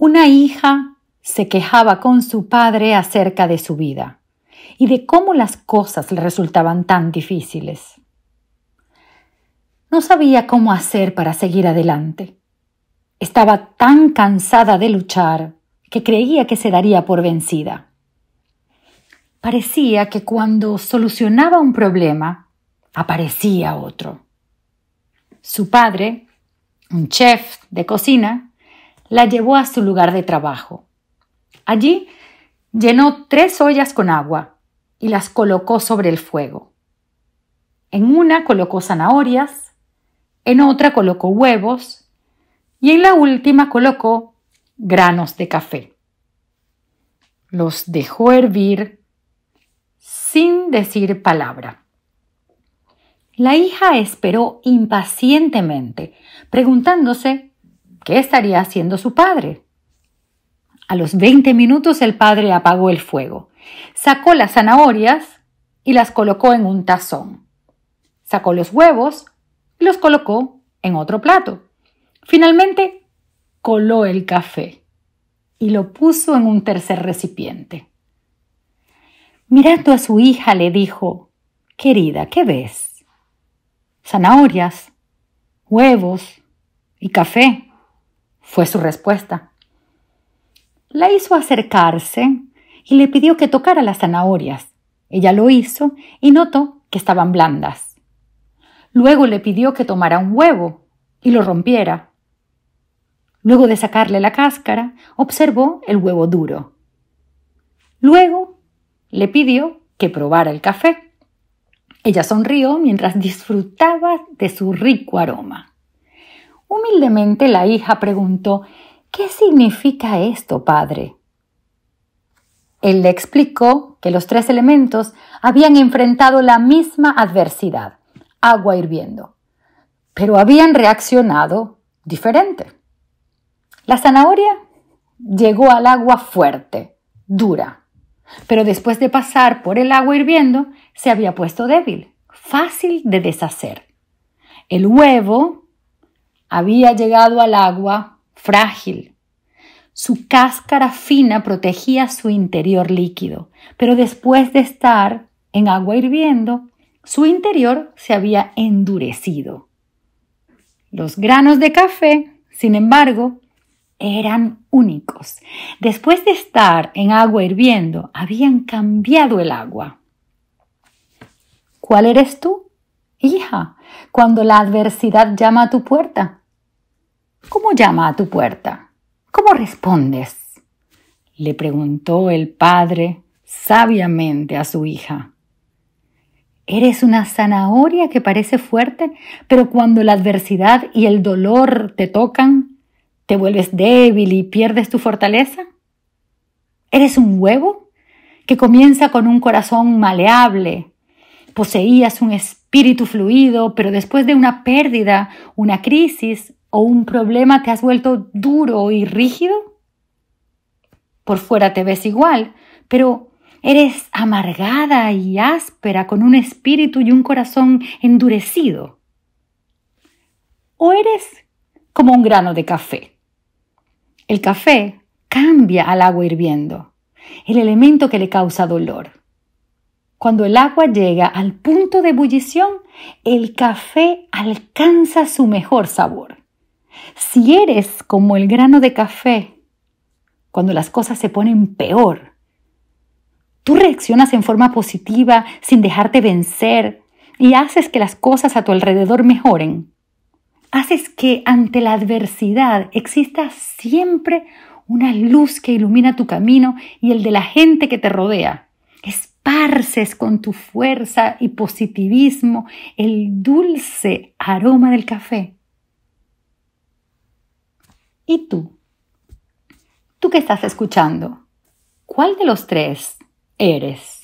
Una hija se quejaba con su padre acerca de su vida y de cómo las cosas le resultaban tan difíciles. No sabía cómo hacer para seguir adelante. Estaba tan cansada de luchar que creía que se daría por vencida. Parecía que cuando solucionaba un problema, aparecía otro. Su padre, un chef de cocina, la llevó a su lugar de trabajo. Allí llenó tres ollas con agua y las colocó sobre el fuego. En una colocó zanahorias, en otra colocó huevos y en la última colocó granos de café. Los dejó hervir sin decir palabra. La hija esperó impacientemente, preguntándose qué estaría haciendo su padre. A los veinte minutos el padre apagó el fuego, sacó las zanahorias y las colocó en un tazón. Sacó los huevos y los colocó en otro plato. Finalmente coló el café y lo puso en un tercer recipiente. Mirando a su hija le dijo, Querida, ¿qué ves? Zanahorias, huevos y café, fue su respuesta. La hizo acercarse y le pidió que tocara las zanahorias. Ella lo hizo y notó que estaban blandas. Luego le pidió que tomara un huevo y lo rompiera. Luego de sacarle la cáscara, observó el huevo duro. Luego le pidió que probara el café. Ella sonrió mientras disfrutaba de su rico aroma. Humildemente la hija preguntó ¿Qué significa esto, padre? Él le explicó que los tres elementos habían enfrentado la misma adversidad, agua hirviendo, pero habían reaccionado diferente. La zanahoria llegó al agua fuerte, dura, pero después de pasar por el agua hirviendo se había puesto débil, fácil de deshacer. El huevo había llegado al agua frágil. Su cáscara fina protegía su interior líquido, pero después de estar en agua hirviendo, su interior se había endurecido. Los granos de café, sin embargo, eran únicos. Después de estar en agua hirviendo, habían cambiado el agua. ¿Cuál eres tú, hija, cuando la adversidad llama a tu puerta? ¿Cómo llama a tu puerta? ¿Cómo respondes? le preguntó el padre sabiamente a su hija. Eres una zanahoria que parece fuerte, pero cuando la adversidad y el dolor te tocan, ¿Te vuelves débil y pierdes tu fortaleza? ¿Eres un huevo que comienza con un corazón maleable? Poseías un espíritu fluido, pero después de una pérdida, una crisis o un problema te has vuelto duro y rígido? Por fuera te ves igual, pero eres amargada y áspera con un espíritu y un corazón endurecido. ¿O eres como un grano de café? El café cambia al agua hirviendo, el elemento que le causa dolor. Cuando el agua llega al punto de ebullición, el café alcanza su mejor sabor. Si eres como el grano de café, cuando las cosas se ponen peor, tú reaccionas en forma positiva sin dejarte vencer y haces que las cosas a tu alrededor mejoren haces que ante la adversidad exista siempre una luz que ilumina tu camino y el de la gente que te rodea. Con tu fuerza y positivismo el dulce aroma del café. ¿Y tú? ¿Tú que estás escuchando? ¿Cuál de los tres eres?